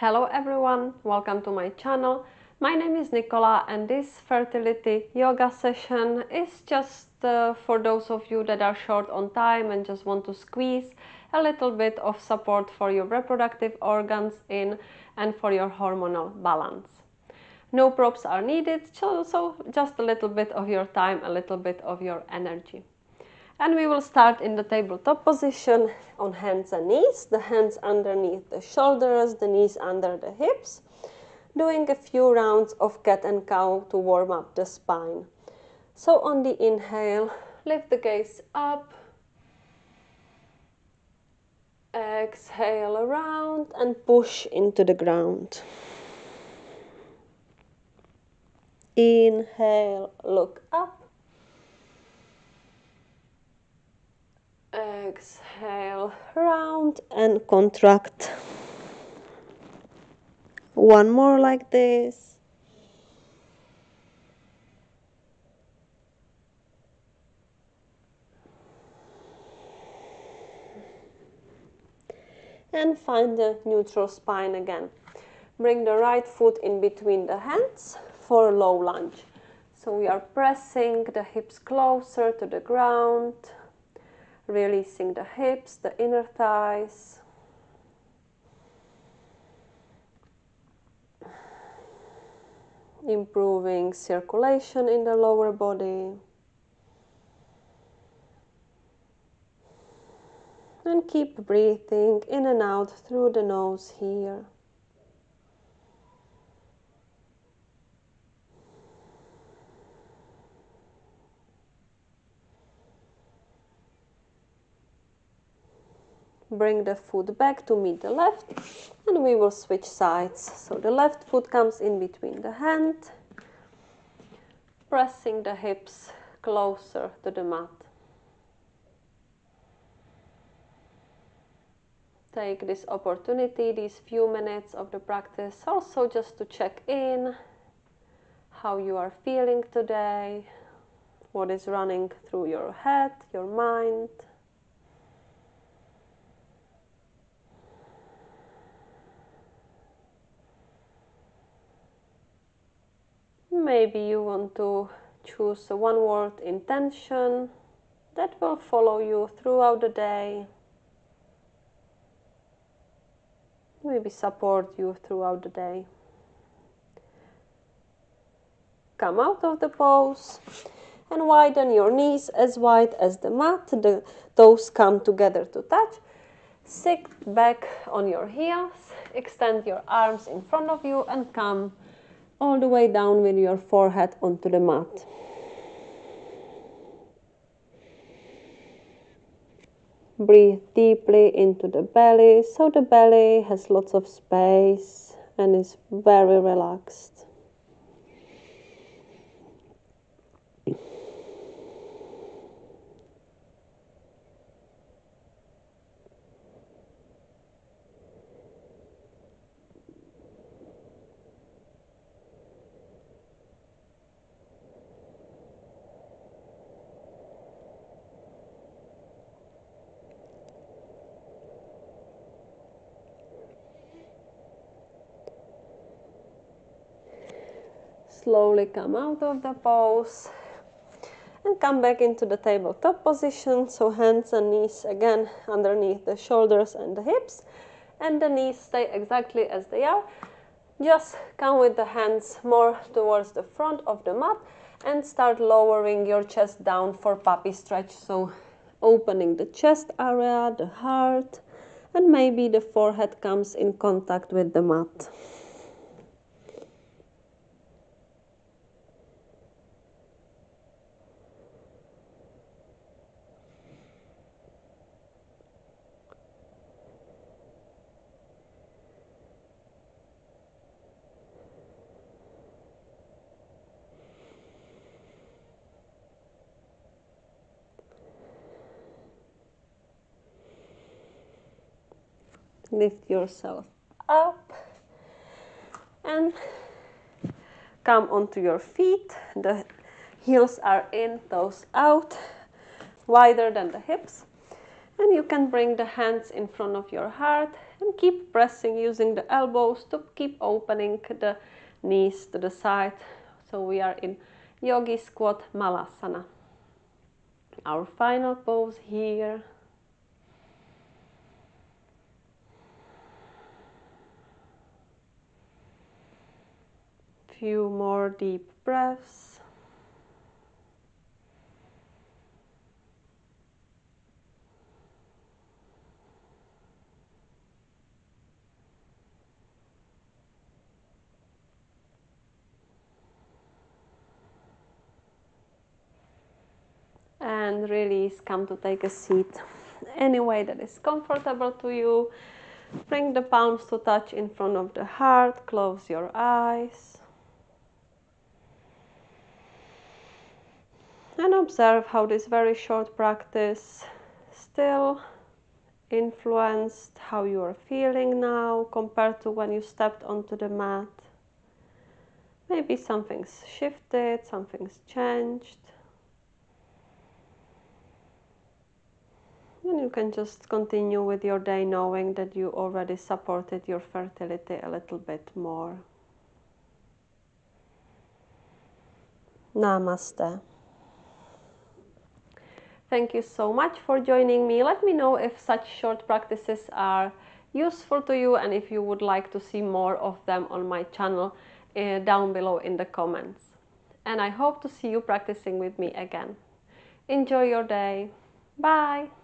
Hello everyone, welcome to my channel. My name is Nicola and this fertility yoga session is just uh, for those of you that are short on time and just want to squeeze a little bit of support for your reproductive organs in and for your hormonal balance. No props are needed, so, so just a little bit of your time, a little bit of your energy. And we will start in the tabletop position on hands and knees, the hands underneath the shoulders, the knees under the hips, doing a few rounds of cat and cow to warm up the spine. So on the inhale, lift the gaze up, exhale around and push into the ground. Inhale, look up. Exhale, round and contract. One more like this. And find the neutral spine again. Bring the right foot in between the hands for a low lunge. So we are pressing the hips closer to the ground releasing the hips, the inner thighs. Improving circulation in the lower body. And keep breathing in and out through the nose here. Bring the foot back to meet the left and we will switch sides. So the left foot comes in between the hand, pressing the hips closer to the mat. Take this opportunity, these few minutes of the practice, also just to check in how you are feeling today, what is running through your head, your mind. Maybe you want to choose one word intention that will follow you throughout the day. Maybe support you throughout the day. Come out of the pose and widen your knees as wide as the mat. The toes come together to touch. Sit back on your heels. Extend your arms in front of you and come all the way down with your forehead onto the mat. Breathe deeply into the belly so the belly has lots of space and is very relaxed. Slowly come out of the pose and come back into the tabletop position. So hands and knees again underneath the shoulders and the hips and the knees stay exactly as they are. Just come with the hands more towards the front of the mat and start lowering your chest down for puppy stretch. So opening the chest area, the heart, and maybe the forehead comes in contact with the mat. Lift yourself up and come onto your feet. The heels are in, toes out, wider than the hips. And you can bring the hands in front of your heart and keep pressing using the elbows to keep opening the knees to the side. So we are in Yogi Squat Malasana. Our final pose here. Few more deep breaths. and release, come to take a seat any way that is comfortable to you. Bring the palms to touch in front of the heart, close your eyes. And observe how this very short practice still influenced how you are feeling now compared to when you stepped onto the mat. Maybe something's shifted, something's changed. And you can just continue with your day knowing that you already supported your fertility a little bit more. Namaste. Thank you so much for joining me. Let me know if such short practices are useful to you and if you would like to see more of them on my channel uh, down below in the comments. And I hope to see you practicing with me again. Enjoy your day. Bye.